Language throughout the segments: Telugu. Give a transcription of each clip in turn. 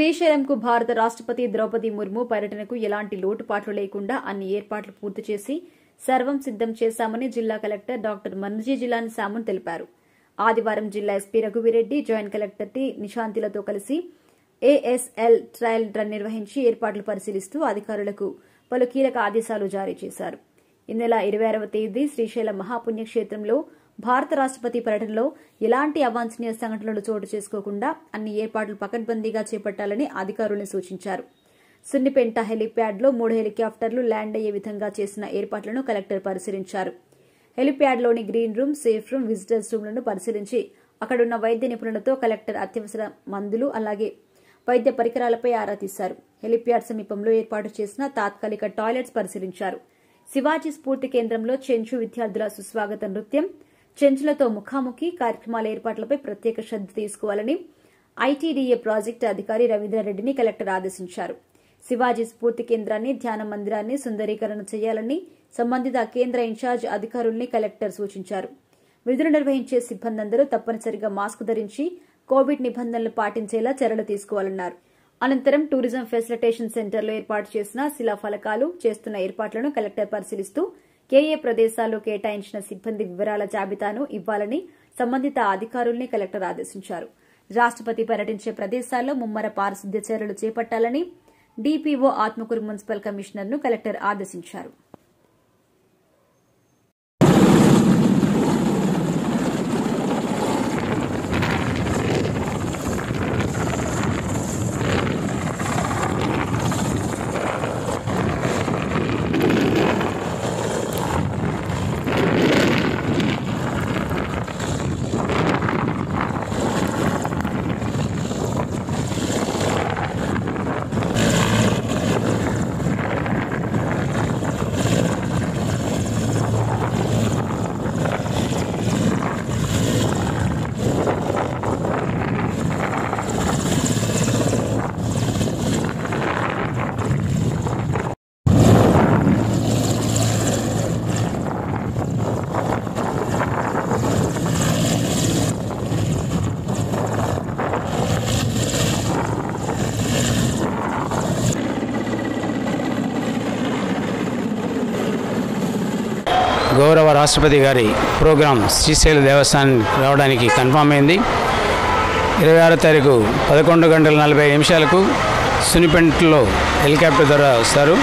శ్రీశైలంకు భారత రాష్ట్రపతి ద్రౌపది ముర్ము పర్యటనకు ఎలాంటి లోటుపాట్లు లేకుండా అన్ని ఏర్పాట్లు పూర్తి చేసి సర్వం సిద్దం చేశామని జిల్లా కలెక్టర్ డాక్టర్ మన్జీ జిలాని సామున్ తెలిపారు. ఆదివారం జిల్లా SP Raghuveer Reddy joint collector T నిశాంతిలతో కలిసి ఏఎస్ఎల్ ట్రయల్ రన్ నిర్వహించి ఏర్పాట్లు పరిశీలిస్తూ అధికారులకు పలు కీలక ఆదేశాలు జారీ చేశారు. ఈ నెల ఇరవై ఆరవ తేదీ శ్రీశైలం మహాపుణ్యక్షేత్రంలో భారత రాష్ట్రపతి పర్యటనలో ఎలాంటి అవాంఛనీయ సంఘటనలు చోటు చేసుకోకుండా అన్ని ఏర్పాట్లు పకడ్బందీగా చేపట్టాలని అధికారులను సూచించారు. సున్నిపెంట హెలిప్యాడ్లో మూడు హెలికాప్టర్లు ల్యాండ్ అయ్యే విధంగా చేసిన ఏర్పాట్లను కలెక్టర్ పరిశీలించారు. హెలిప్యాడ్లోని green room safe room visitors రూమ్లను పరిశీలించి అక్కడున్న వైద్య నిపుణులతో కలెక్టర్ అత్యవసర మందులు అలాగే వైద్య పరికరాలపై ఆరా తీశారు. హెలిప్యాడ్ సమీపంలో ఏర్పాటు చేసిన తాత్కాలిక టాయిలెట్స్ పరిశీలించారు. శివాజీ స్ఫూర్తి కేంద్రంలో చెంచు విద్యార్థుల సుస్వాగత నృత్యం చెంచులతో ముఖాముఖి కార్యక్రమాల ఏర్పాట్లపై ప్రత్యేక శ్రద్ధ తీసుకోవాలని ఐటీడీఏ ప్రాజెక్టు అధికారి రవీంద్రారెడ్డిని కలెక్టర్ ఆదేశించారు. శివాజీ స్ఫూర్తి కేంద్రాన్ని ధ్యాన మందిరాన్ని సుందరీకరణ చేయాలని సంబంధిత కేంద్ర ఇన్ఛార్జ్ అధికారుల్ని కలెక్టర్ సూచించారు. విధులు నిర్వహించే సిబ్బందందరూ తప్పనిసరిగా మాస్క్ ధరించి కోవిడ్ నిబంధనలు పాటించేలా చర్యలు తీసుకోవాలన్నారు. అనంతరం టూరిజం ఫెసిలిటేషన్ సెంటర్లో ఏర్పాటు చేసిన శిలాఫలకాలు చేస్తున్న ఏర్పాట్లను కలెక్టర్ పరిశీలిస్తూ ఏఏ ప్రదేశాల్లో కేటాయించిన సిబ్బంది వివరాల జాబితాను ఇవ్వాలని సంబంధిత అధికారుల్ని కలెక్టర్ ఆదేశించారు. రాష్ట్రపతి పర్యటించే ప్రదేశాల్లో ముమ్మర పారిశుద్ధ్య చర్యలు చేపట్టాలని డీపీఓ ఆత్మకూరు మున్సిపల్ కమిషనర్ను కలెక్టర్ ఆదేశించారు. గౌరవ రాష్ట్రపతి గారి ప్రోగ్రాం శ్రీశైల దేవస్థానానికి రావడానికి కన్ఫామ్ అయింది. ఇరవై ఆరో తారీఖు పదకొండు గంటల నలభై నిమిషాలకు సునిపెంటలో హెలికాప్టర్ ద్వారా వస్తారు.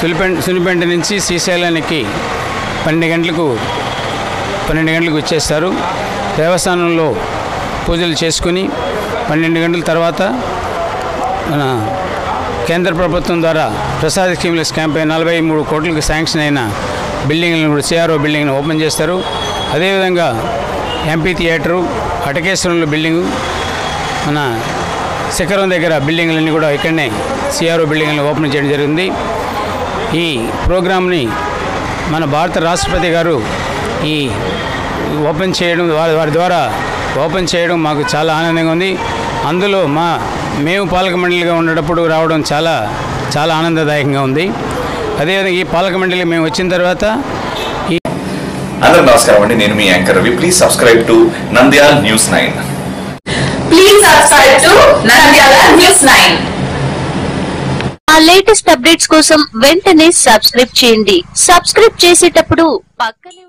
సునిపెంట్ సునిపెంట నుంచి శ్రీశైలానికి పన్నెండు గంటలకు పన్నెండు గంటలకు వచ్చేస్తారు. దేవస్థానంలో పూజలు చేసుకుని పన్నెండు గంటల తర్వాత మన కేంద్ర ప్రభుత్వం ద్వారా ప్రసాద్ స్కీమ్ల క్యాంపెయిన్ నలభై మూడు కోట్లకు శాంక్షన్ అయిన బిల్డింగ్లను కూడా సిఆర్ఓ బిల్డింగ్ను ఓపెన్ చేస్తారు. అదేవిధంగా ఎంపీ థియేటరు అటకేశ్వరంలో బిల్డింగు మన శిఖరం దగ్గర బిల్డింగ్లన్నీ కూడా ఇక్కడనే సిఆర్ఓ బిల్డింగ్లను ఓపెన్ చేయడం జరిగింది. ఈ ప్రోగ్రామ్ని మన భారత రాష్ట్రపతి గారు ఈ ఓపెన్ చేయడం వారి వారి ద్వారా ఓపెన్ చేయడం మాకు చాలా ఆనందంగా ఉంది. అందులో మా మేము పాలక మండలిగా ఉండేటప్పుడు రావడం చాలా చాలా ఆనందదాయకంగా ఉంది. అదేవిధంగా ఈ పాలక మండలి మేము వచ్చిన తర్వాత ఈ అందరూ నమస్కారం అండి. నేను మీ anchor Ravi. Please subscribe to Nandyal news nine Please subscribe to Nandyala News 9. ఆ లేటెస్ట్ అప్డేట్స్ కోసం వెంటనే సబ్స్క్రైబ్ చేయండి. సబ్స్క్రైబ్ చేసేటప్పుడు పక్కనే